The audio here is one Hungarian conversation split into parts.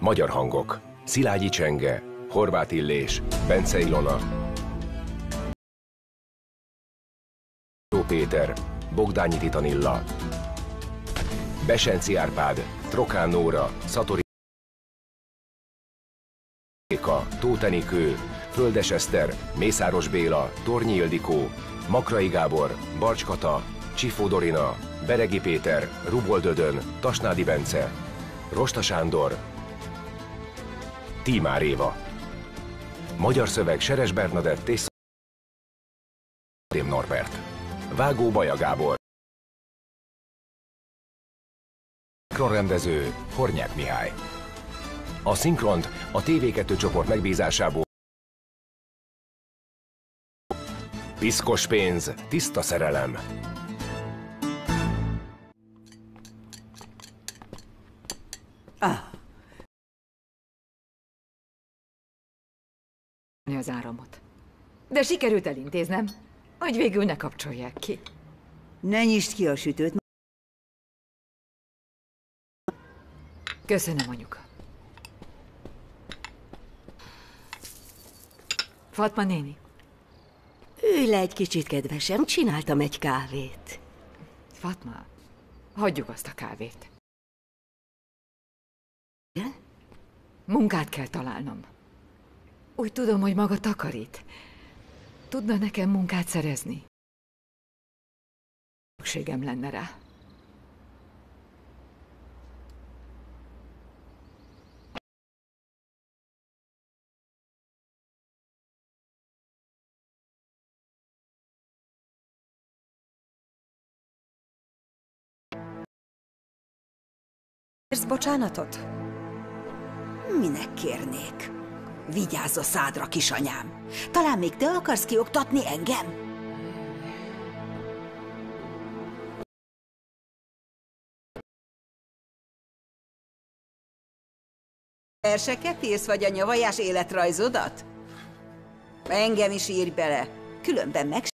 Magyar hangok. Szilágyi Csenge, Horváth Illés, Bence Ilona, Jó Péter, Bogdányi Titanilla, Besenci Árpád, Trokán Nóra, Szatori Éka, Tótenikő, Földes Eszter, Mészáros Béla, Tornyi Ildikó, Makrai Gábor, Barcs Kata, Csifó Dorina, Beregi Péter, Rubol Dödön, Tasnádi Bence, Rosta Sándor, Tímár Éva. Magyar szöveg Seres Bernadett és Szadém Norbert. Vágó Baja Gábor. Szinkronrendező Hornyák Mihály. A szinkront a TV2 csoport megbízásából Piszkos pénz, tiszta szerelem. Az áramot. De sikerült elintéznem, hogy végül ne kapcsolják ki. Ne nyisd ki a sütőt. Köszönöm, anyuka. Fatma néni, Ülj le egy kicsit, kedvesem, csináltam egy kávét. Fatma, hagyjuk azt a kávét. Igen? Munkát kell találnom. Úgy tudom, hogy maga takarít. Tudna nekem munkát szerezni? Szükségem lenne rá. Kérsz bocsánatot? Minek kérnék? Vigyázz a szádra, kisanyám. Talán még te akarsz kioktatni engem? Verseket írsz, vagy a nyavajás életrajzodat? Engem is írj bele. Különben meg...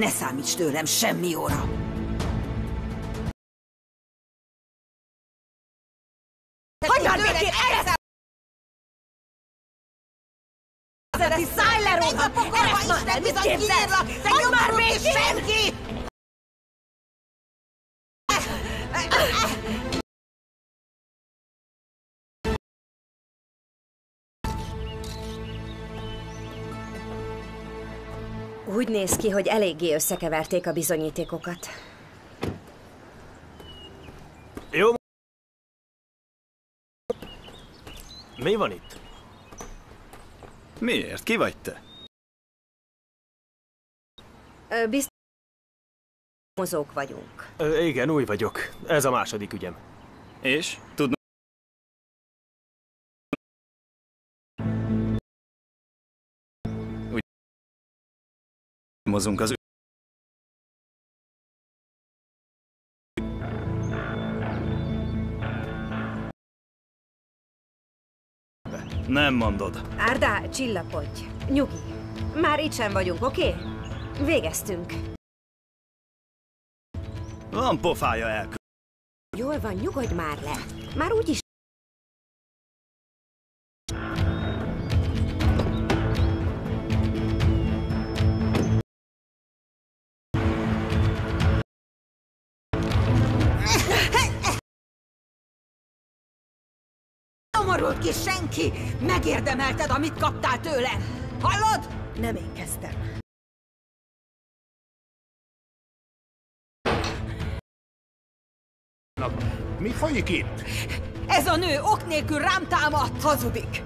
Ne számíts tőlem semmi óra! Hogy már békén elszem! Szereti szállj le róla! Eresd már, mit képzelsz? Hogy már békén! Senki! Úgy néz ki, hogy eléggé összekeverték a bizonyítékokat. Jó. Mi van itt? Miért? Ki vagy te? Ö, Biztos mozók vagyunk. Ö, igen, új vagyok. Ez a második ügyem. És? Tudna... Mozunk az... Nem mondod. Árdá, csillapodj. Nyugi. Már itt sem vagyunk, oké? Okay? Végeztünk. Van pofája el. Jól van, nyugodj már le. Már úgyis Nyomorult ki senki! Megérdemelted, amit kaptál tőlem! Hallod? nem én kezdtem. Mi folyik itt? Ez a nő ok nélkül rám támadt! Hazudik.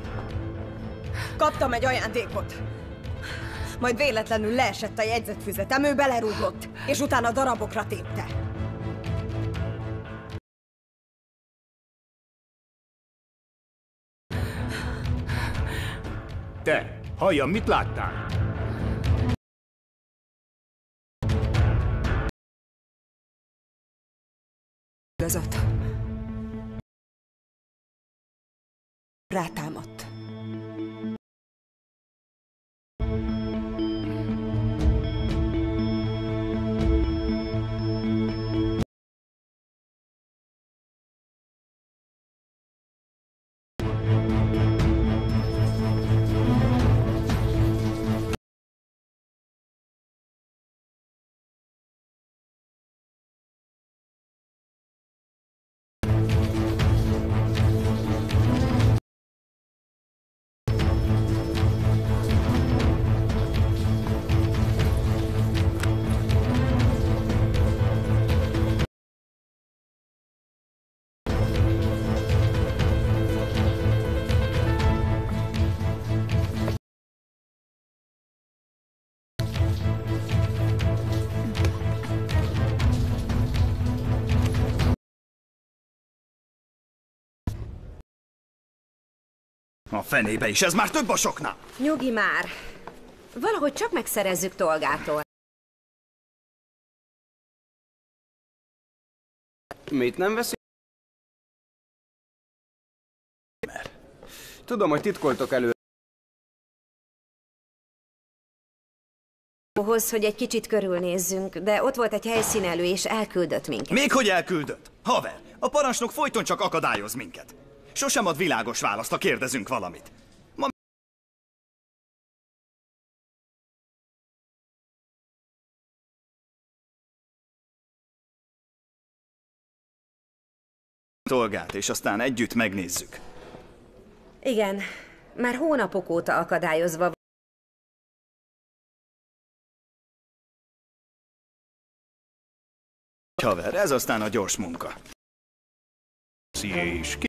Kaptam egy ajándékot. Majd véletlenül leesett a jegyzetfüzetem, ő belerúgott, és utána darabokra tépte. Te, halljam, mit láttál? Igazat. Rátámadt. A fenébe is, ez már több a soknál! Nyugi már. Valahogy csak megszerezzük Tolgától. Mit nem veszi? Tudom, hogy titkoltok elő. Ahhoz, hogy egy kicsit körülnézzünk, de ott volt egy helyszínelő, és elküldött minket. Még hogy elküldött? Haver, a parancsnok folyton csak akadályoz minket. Sosem ad világos választ, ha kérdezünk valamit. Ma Tolgát, és aztán együtt megnézzük. Igen, már hónapok óta akadályozva Haver, ez aztán a gyors munka. és ki...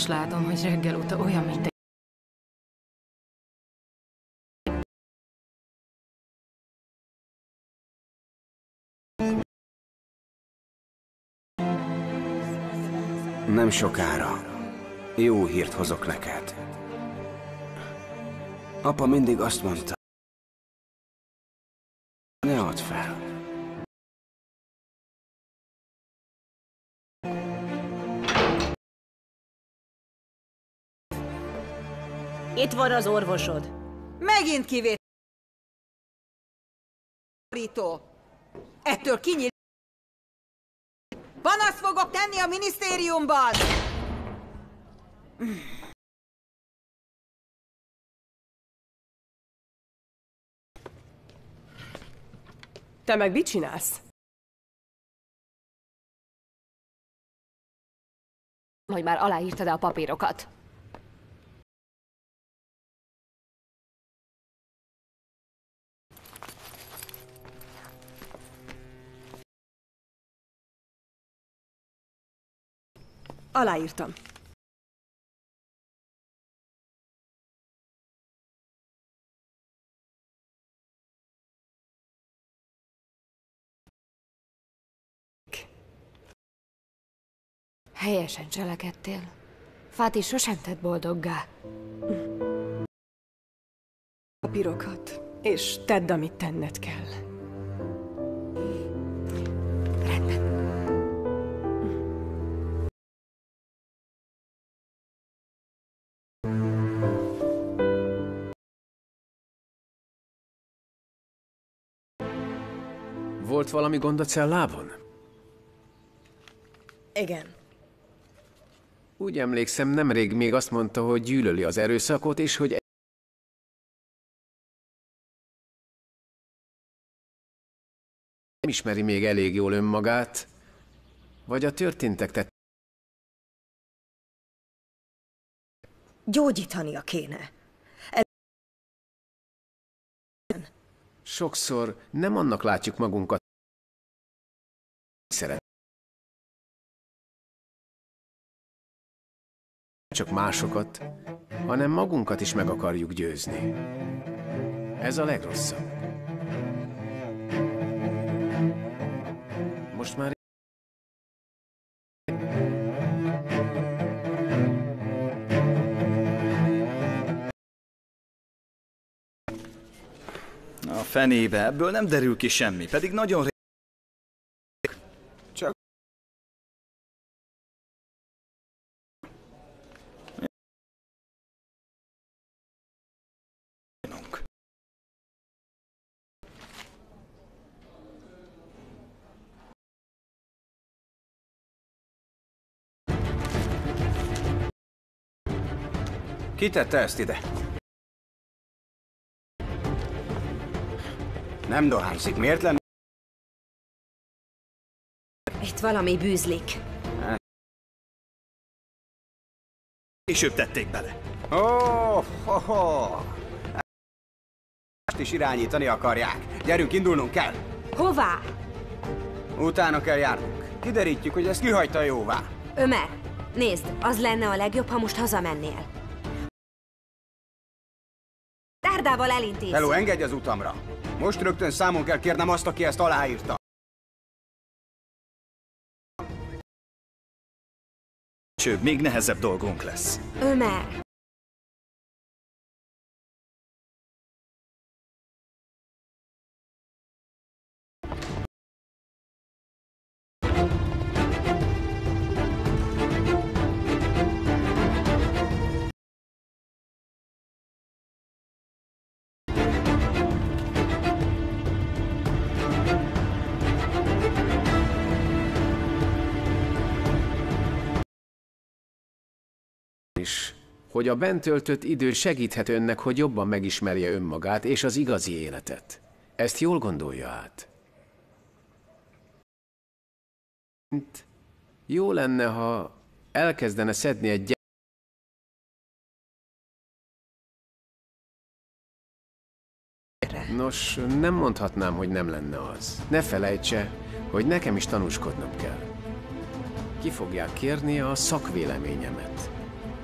is látom, hogy reggel óta olyan, mint egy Nem sokára. Jó hírt hozok neked. Apa mindig azt mondta, Itt van az orvosod. Megint kivét... Ettől kinyíl... Panaszt fogok tenni a minisztériumban! Te meg mit csinálsz? Hogy már aláírtad-e a papírokat? Aláírtam. Helyesen cselekedtél. Fáti sosem tett boldoggá. Papírokat. És tedd, amit tenned kell. Volt valami gond a cellában? Igen. Úgy emlékszem, nemrég még azt mondta, hogy gyűlöli az erőszakot, és hogy nem ismeri még elég jól önmagát, vagy a történtek tett Gyógyítania kéne. Sokszor nem annak látjuk magunkat, szeret. Csak másokat, hanem magunkat is meg akarjuk győzni. Ez a legrosszabb. Most már A fenébe, ebből nem derül ki semmi, pedig nagyon Ki tette ezt ide? Nem dohányzik. Miért lenne? Itt valami bűzlik. Később tették bele. Ó, oh, ho, ho. Ezt is irányítani akarják. Gyerünk, indulnunk kell. Hová? Utána kell járnunk. Kiderítjük, hogy ezt kihagyta jóvá. Ömer, nézd, az lenne a legjobb, ha most hazamennél. Dárdával elintézzük. Hello, engedj az utamra. Most rögtön számon kell kérnem azt, aki ezt aláírta. Később még nehezebb dolgunk lesz. Ömer, is, hogy a bent töltött idő segíthet önnek, hogy jobban megismerje önmagát és az igazi életet. Ezt jól gondolja át. Jó lenne, ha elkezdene szedni egy gy- Nos, nem mondhatnám, hogy nem lenne az. Ne felejtse, hogy nekem is tanúskodnom kell. Ki fogják kérni a szakvéleményemet.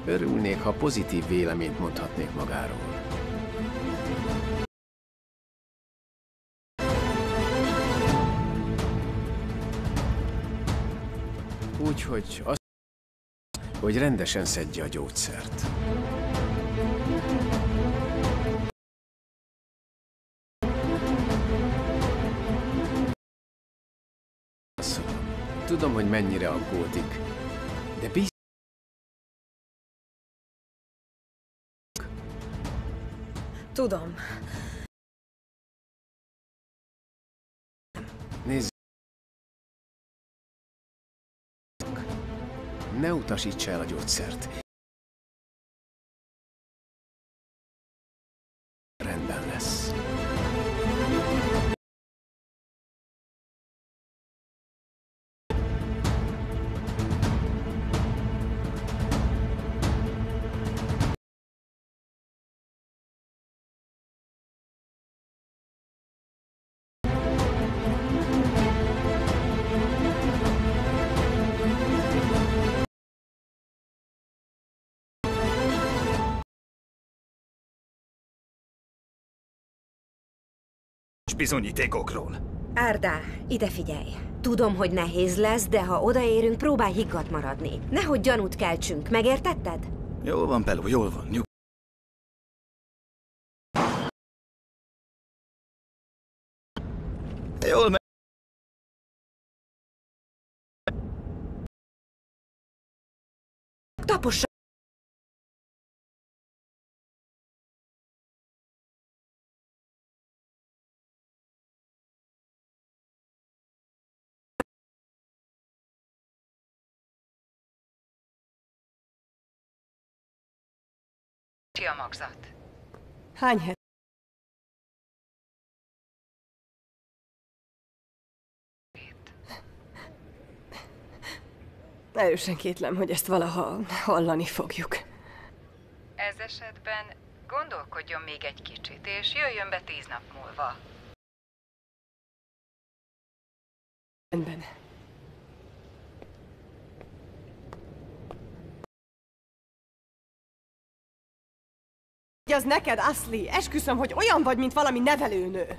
Örülnék, ha pozitív véleményt mondhatnék magáról. Úgyhogy azt, hogy rendesen szedje a gyógyszert. Tudom, hogy mennyire aggódik, de biztos, Tudom. Nézd. Ne utasítsa el a gyógyszert. Bizonyítékokról. Árdá, ide figyelj. Tudom, hogy nehéz lesz, de ha odaérünk, próbálj higgadt maradni. Nehogy gyanút keltsünk, megértetted? Jól van, Peló, jól van. Nyug. Jól a magzat. Hány het? Erősen kétlem, hogy ezt valaha hallani fogjuk. Ez esetben gondolkodjon még egy kicsit, és jöjjön be tíz nap múlva. Rendben. Az neked, Ashley? Esküszöm, hogy olyan vagy, mint valami nevelőnő.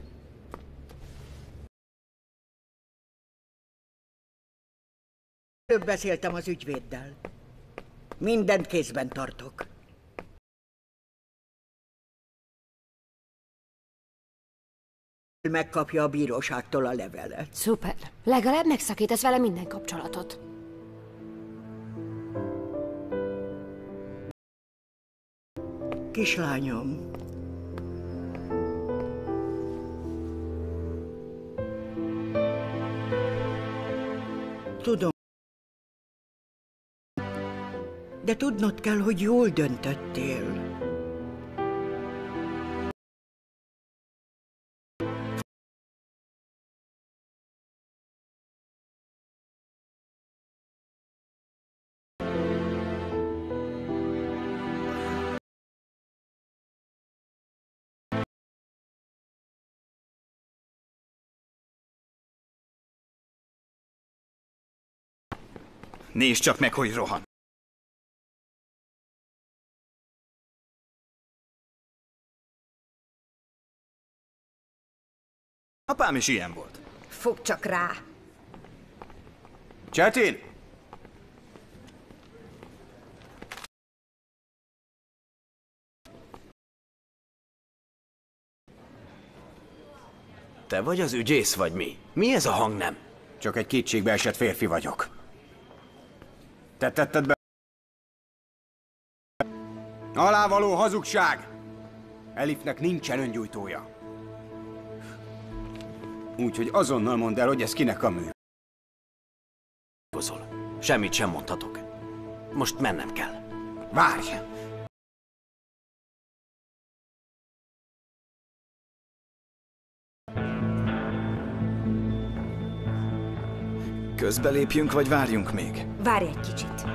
Több beszéltem az ügyvéddel. Mindent kézben tartok. Megkapja a bíróságtól a levelet. Szuper. Legalább megszakítasz vele minden kapcsolatot. Kislányom, tudom, de tudnod kell, hogy jól döntöttél. Nézd csak meg, hogy rohan. Apám is ilyen volt. Fog csak rá. Csetin! Te vagy az ügyész, vagy mi? Mi ez a hangnem? Csak egy kétségbe esett férfi vagyok. Te tetted be... Alávaló hazugság! Elifnek nincsen öngyújtója. Úgyhogy azonnal mondd el, hogy ez kinek a mű. Semmit sem mondhatok. Most mennem kell. Várj! Közbelépjünk, vagy várjunk még? Várj egy kicsit.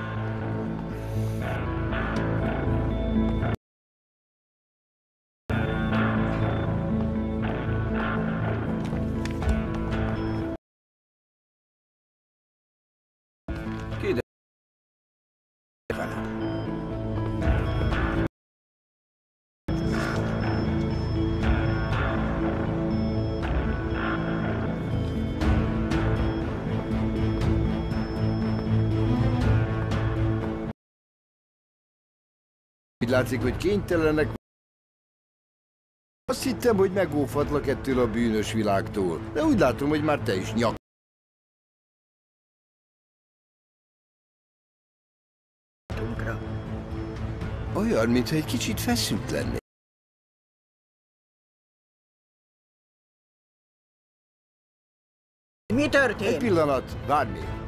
Látszik, hogy kénytelenek... Azt hittem, hogy megóvhatlak ettől a bűnös világtól, de úgy látom, hogy már te is nyak. Olyan, mintha egy kicsit feszült lenné. Mi történt? Egy pillanat, várj még.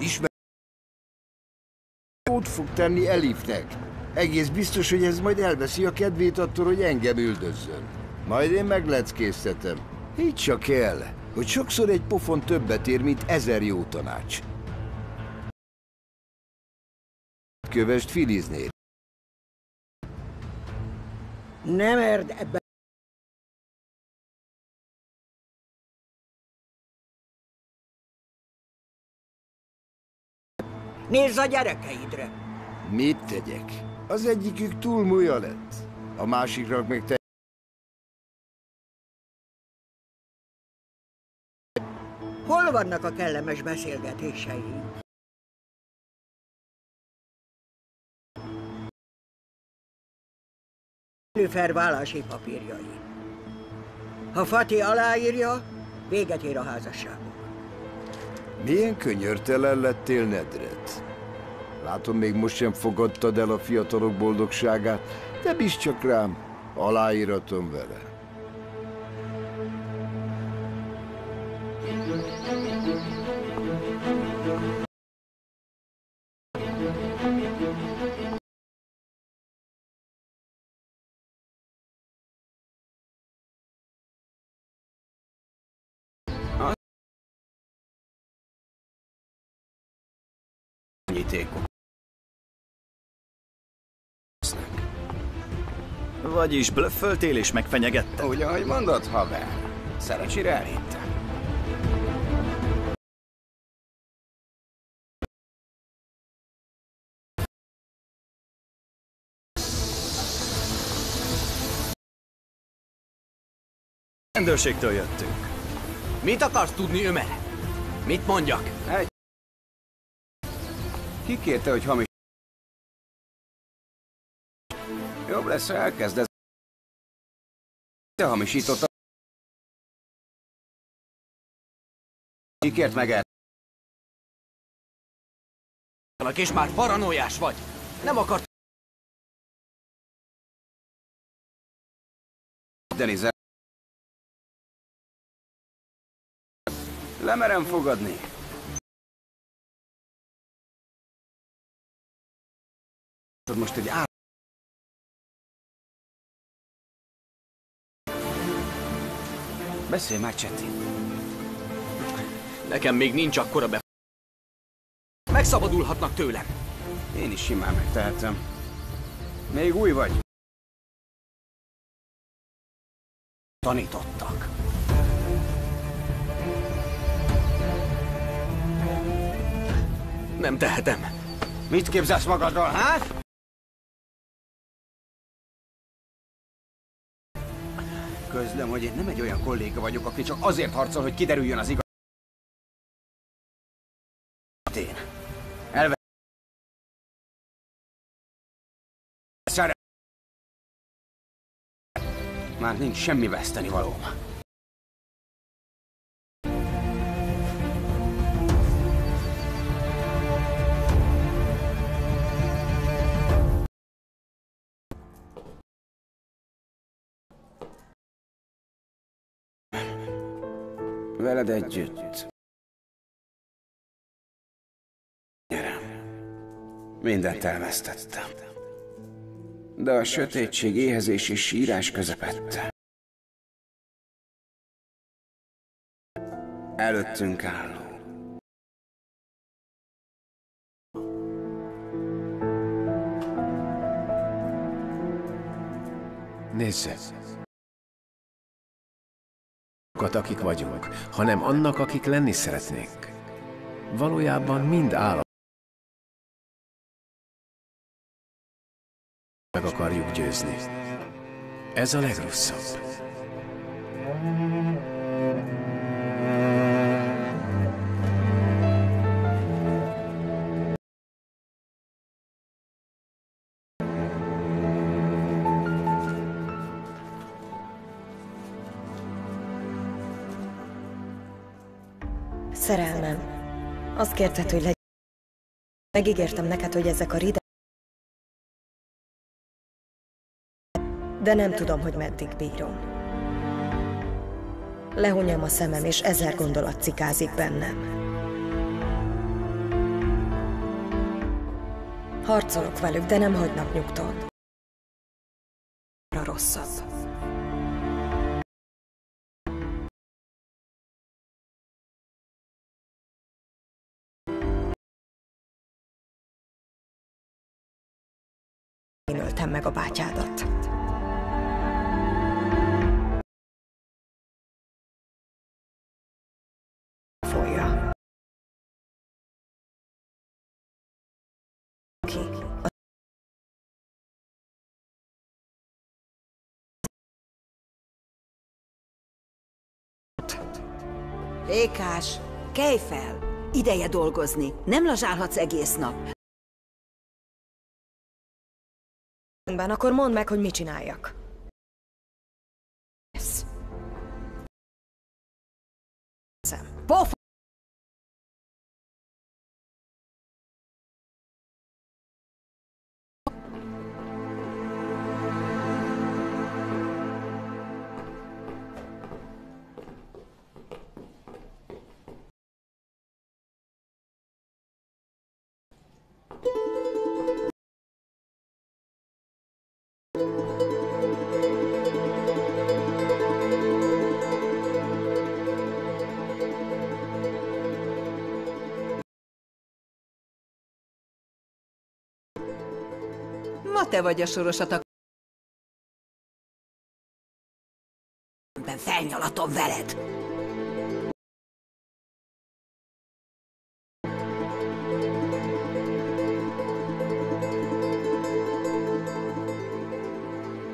Ismer... Jót fog tenni Elifnek. Egész biztos, hogy ez majd elveszi a kedvét attól, hogy engem üldözzön. Majd én megleckéztetem. Így csak el, hogy sokszor egy pofon többet ér, mint ezer jó tanács. Kövest filiznél. Nem erd ebbe. Nézz a gyerekeidre! Mit tegyek? Az egyikük túl múlja lett. A másiknak meg te... Hol vannak a kellemes beszélgetéseink? Lüfer vállási papírjai. Ha Fati aláírja, véget ér a házasságunk. Milyen könyörtelen lettél, Nedret. Látom, még most sem fogadtad el a fiatalok boldogságát, de bízd csak rám, aláíratom vele. bizonyítékok. Vagyis blöfföltél és megfenyegette? Ugye, ahogy mondod, haver. Szerencsére elhittem. Rendőrségtől jöttünk. Mit akarsz tudni, Ömer? Mit mondjak? Egy ki kérte, hogy hamis... Jobb lesz, ha elkezded. Te hamisította. Ki kért meg el? És már paranoiás vagy. Nem akart... Denizel. Lemerem fogadni. Most egy ár... Beszélj már, Csetti. Nekem még nincs akkora be... Megszabadulhatnak tőlem. Én is simán megtehetem. Még új vagy? Tanítottak. Nem tehetem. Mit képzelsz magadról, hát? Közlöm, hogy én nem egy olyan kolléga vagyok, aki csak azért harcol, hogy kiderüljön az igaz. Én. Elve... Már nincs semmi veszteni valóm. Veled együtt. Nyerem. Mindent elvesztettem. De a sötétség, éhezés és sírás közepette. Előttünk álló. Nézze. Akik vagyunk, hanem annak, akik lenni szeretnénk. Valójában mind állat. Meg akarjuk győzni. Ez a legrosszabb. Kérted, hogy legyen. Megígértem neked, hogy ezek a ride... De nem tudom, hogy meddig bírom. Lehunyom a szemem, és ezer gondolat cikázik bennem. Harcolok velük, de nem hagynak nyugton. A rosszabb. Én öltem meg a bátyádat. Folyja. Ki? A Ékás, kelj fel! Ideje dolgozni. Nem lazsálhatsz egész nap. Rendben, akkor mondd meg, hogy mit csináljak. Szem. Pof! Te vagy a sorosat felnyalatom veled.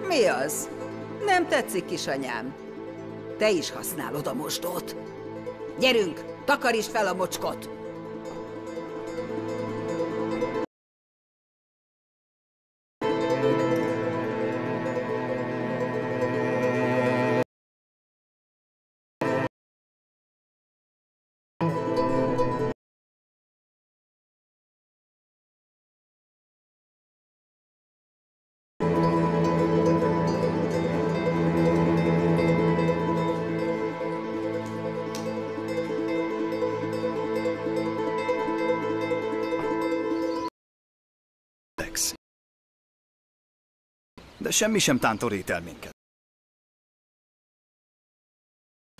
Mi az? Nem tetszik, kisanyám? te is használod a mosdót. Gyerünk, takarítsd fel a mocskot! De semmi sem tántorít el minket.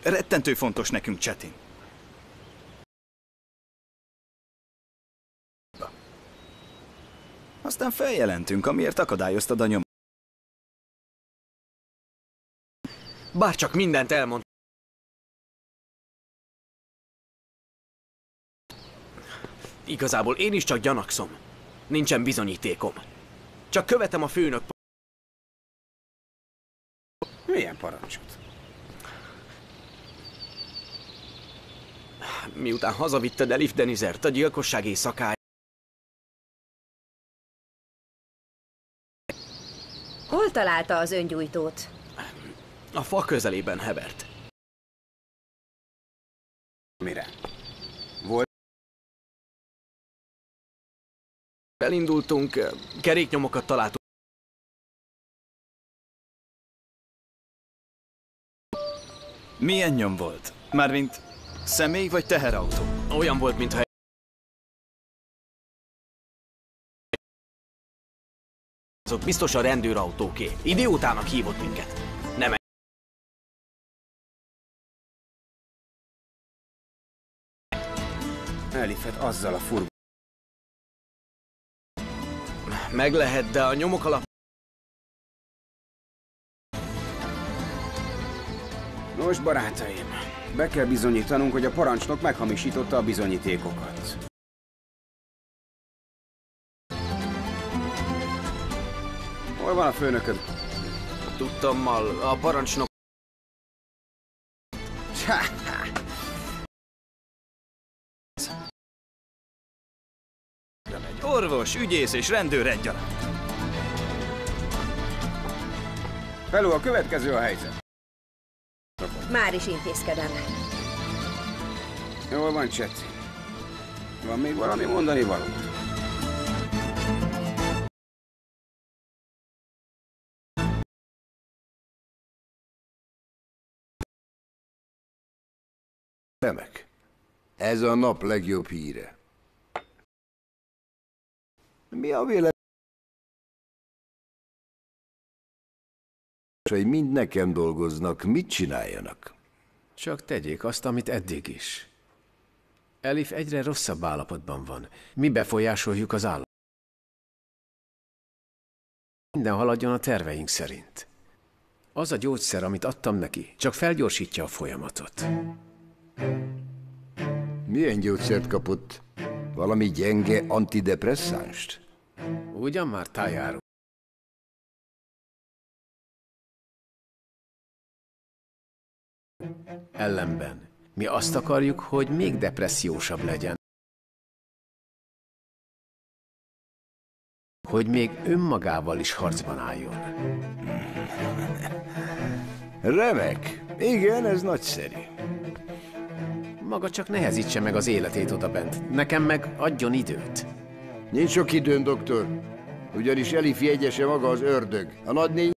Rettentő fontos nekünk, Csetin. Aztán feljelentünk, amiért akadályoztad a nyom. Bárcsak mindent elmond. Igazából én is csak gyanakszom. Nincsen bizonyítékom. Csak követem a főnök Milyen parancsot? Miután hazavitted Elif Denizert a gyilkosság éjszakája. Hol találta az öngyújtót? A fa közelében hevert. Mire? Volt Elindultunk, keréknyomokat találtunk. Milyen nyom volt? Mármint személy vagy teherautó? Olyan volt, mintha azok biztos a rendőrautóké. Idiótának hívott minket. Nem Elifet azzal a furg... Meg lehet, de a nyomok alap... Nos, barátaim, be kell bizonyítanunk, hogy a parancsnok meghamisította a bizonyítékokat. Hol van a főnököd? Tudtammal a parancsnok... Egy orvos, ügyész és rendőr egyaránt. Felú, a következő a helyzet. Már is intézkedem. Jól van, Cset. Van még valami mondani való? Remek. Ez a nap legjobb híre. Mi a vélemény? Mind nekem dolgoznak, mit csináljanak? Csak tegyék azt, amit eddig is. Elif egyre rosszabb állapotban van. Mi befolyásoljuk az állam. Minden haladjon a terveink szerint. Az a gyógyszer, amit adtam neki, csak felgyorsítja a folyamatot. Milyen gyógyszert kapott? Valami gyenge antidepresszánst? Ugyan már tájáró. Ellenben, mi azt akarjuk, hogy még depressziósabb legyen. Hogy még önmagával is harcban álljon. Remek. Igen, ez nagyszerű. Maga csak nehezítse meg az életét odabent. Nekem meg adjon időt. Nincs sok időn, doktor. Ugyanis Elif jegyese maga az ördög. A nagynény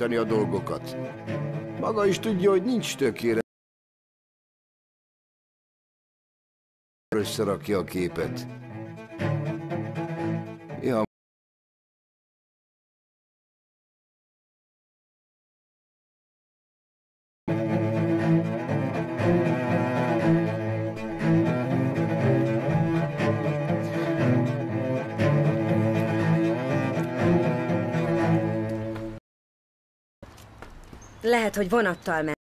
a dolgokat. Maga is tudja, hogy nincs tökéletes. Összerakja a képet. Ja. Lehet, hogy vonattal ment.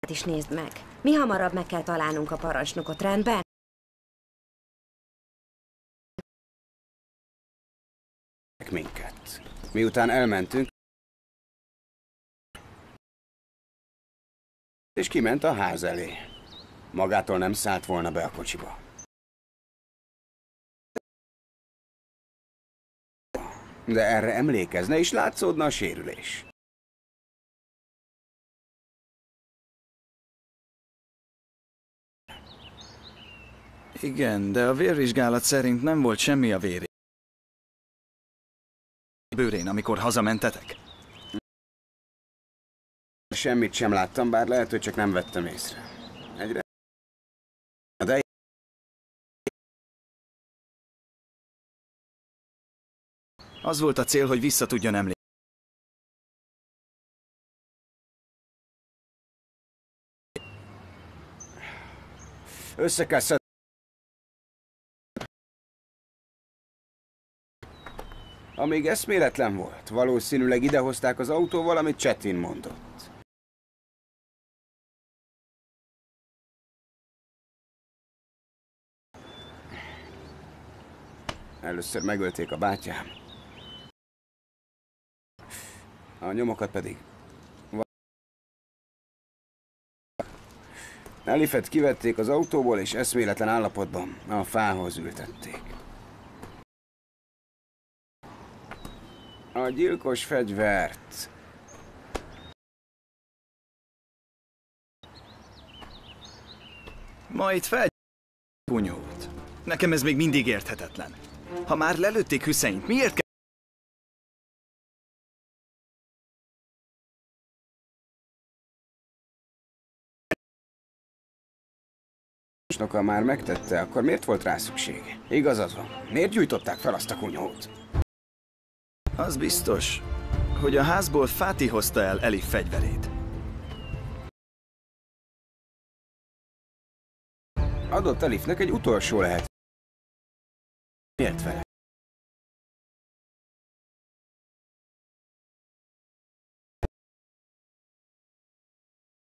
Hát is nézd meg. Mi hamarabb meg kell találnunk a parancsnokot, rendben? minket. Miután elmentünk, és kiment a ház elé. Magától nem szállt volna be a kocsiba. De erre emlékezne, és látszódna a sérülés. Igen, de a vérvizsgálat szerint nem volt semmi a véré. Bőrén, amikor hazamentetek? Semmit sem láttam, bár lehet, hogy csak nem vettem észre. Az volt a cél, hogy vissza tudjon emlékezni. össze kell szed... Amíg eszméletlen volt, valószínűleg idehozták az autóval, amit Csetin mondott. Először megölték a bátyám. A nyomokat pedig... Elifet kivették az autóból, és eszméletlen állapotban a fához ültették. A gyilkos fegyvert Ma itt fel... Kunyót. Nekem ez még mindig érthetetlen. Ha már lelőtték Hüsseint, miért kell... parancsnoka már megtette, akkor miért volt rá szüksége? Igazad van. Miért gyújtották fel azt a kunyhót? Az biztos, hogy a házból Fáti hozta el Elif fegyverét. Adott Elifnek egy utolsó lehet. Miért vele?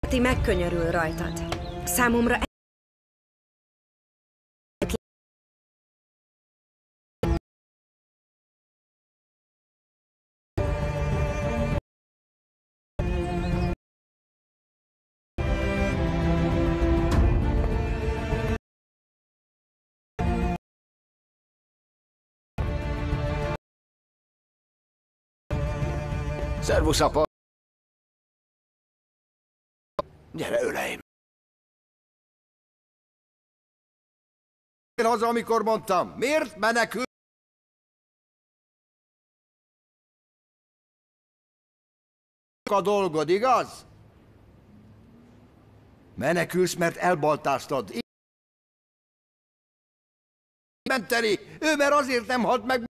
Ti megkönyörül rajtad. Számomra Szervusz, apa! Gyere, öleim! Én haza, amikor mondtam, miért menekül? a dolgod, igaz? Menekülsz, mert elbaltáztad. Menteni! Ő mert azért nem halt meg,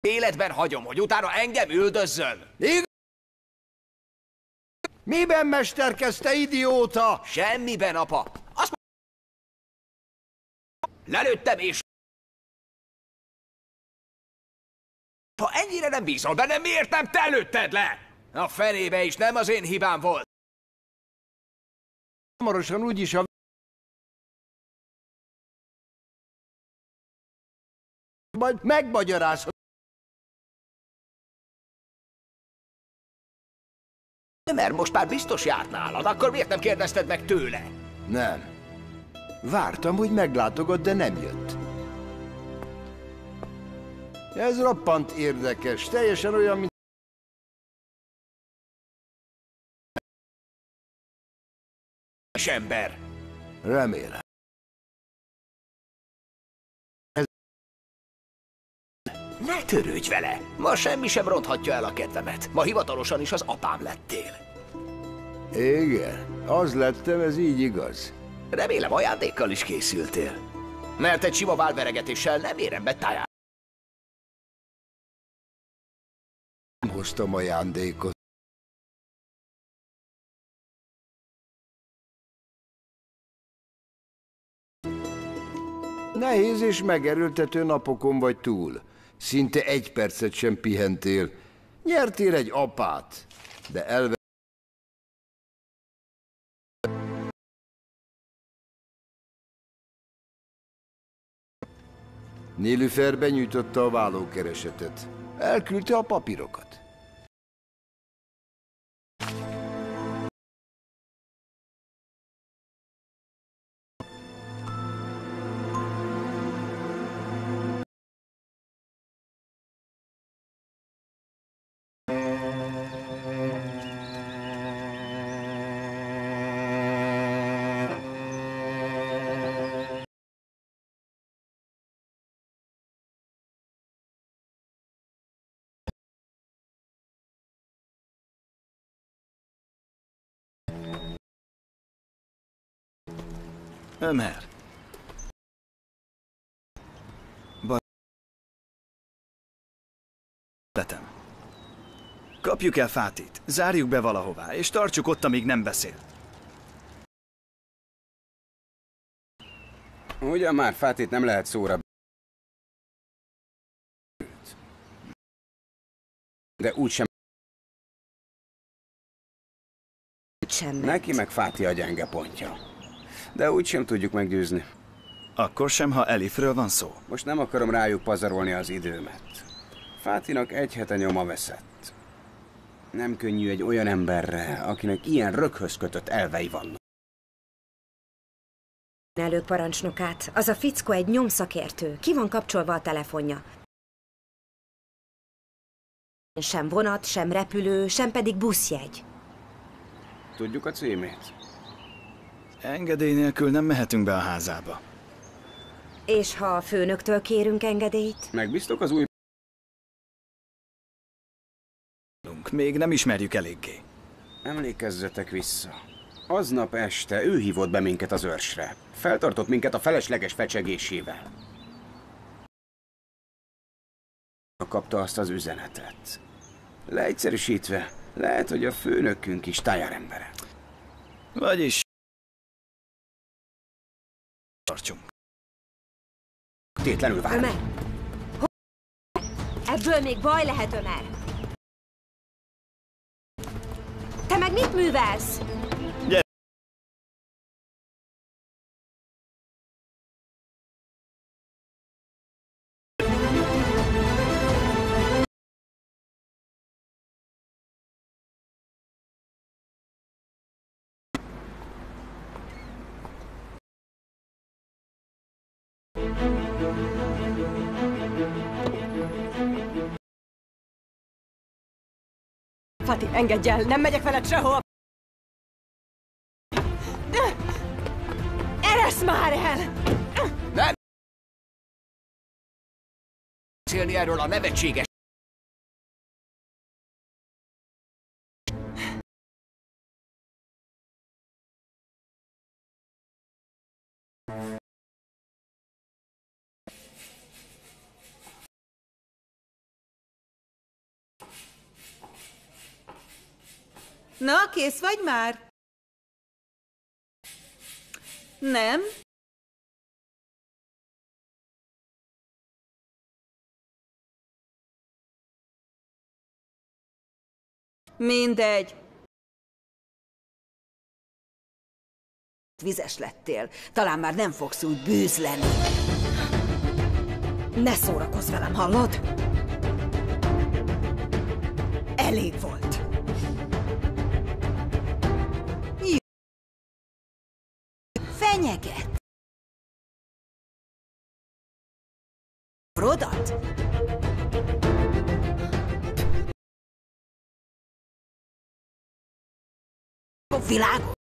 Életben hagyom, hogy utána engem üldözzön. Igen? Miben mesterkezte, idióta? Semmiben, apa. Azt Lelőttem és... Ha ennyire nem bízol benne, miért nem te lőtted le? A fenébe is nem az én hibám volt. Hamarosan úgyis a... Majd megmagyarázhat. Mert most már biztos járt nálad, akkor miért nem kérdezted meg tőle? Nem. Vártam, hogy meglátogod, de nem jött. Ez roppant érdekes, teljesen olyan, mint... ember. Remélem. Ne törődj vele! Ma semmi sem ronthatja el a kedvemet. Ma hivatalosan is az apám lettél. Igen, az lettem, ez így igaz. Remélem ajándékkal is készültél. Mert egy sima válveregetéssel nem érem be táját. Nem hoztam ajándékot. Nehéz és megerőltető napokon vagy túl. Szinte egy percet sem pihentél. Nyertél egy apát, de elve... Nélüfer benyújtotta a vállókeresetet. Elküldte a papírokat. Ömer. Betem. Kapjuk el Fátit, zárjuk be valahová, és tartsuk ott, amíg nem beszél. Ugyan már Fátit nem lehet szóra De úgysem. Sem Neki meg Fáti a gyenge pontja. De úgysem tudjuk meggyőzni. Akkor sem, ha Elifről van szó. Most nem akarom rájuk pazarolni az időmet. Fátinak egy hete nyoma veszett. Nem könnyű egy olyan emberre, akinek ilyen röghöz kötött elvei vannak. Előparancsnokát. Az a fickó egy nyomszakértő. Ki van kapcsolva a telefonja? Sem vonat, sem repülő, sem pedig buszjegy. Tudjuk a címét? Engedély nélkül nem mehetünk be a házába. És ha a főnöktől kérünk engedélyt? Megbíztok az új... Még nem ismerjük eléggé. Emlékezzetek vissza. Aznap este ő hívott be minket az őrsre. Feltartott minket a felesleges fecsegésével. Kapta azt az üzenetet. Leegyszerűsítve, lehet, hogy a főnökünk is tájárembere. Vagyis... Tartsunk. Tétlenül vár. Ömer! Ebből még baj lehet, Ömer! Te meg mit művelsz? Fati, engedj el, nem megyek veled sehol! Eresz már el! Nem! Beszélni erről a nevetséges... Na, kész vagy már? Nem? Mindegy. Vizes lettél. Talán már nem fogsz úgy bűz lenni. Ne szórakozz velem, hallod? Elég volt. Fenyeget. Rodat? Világos?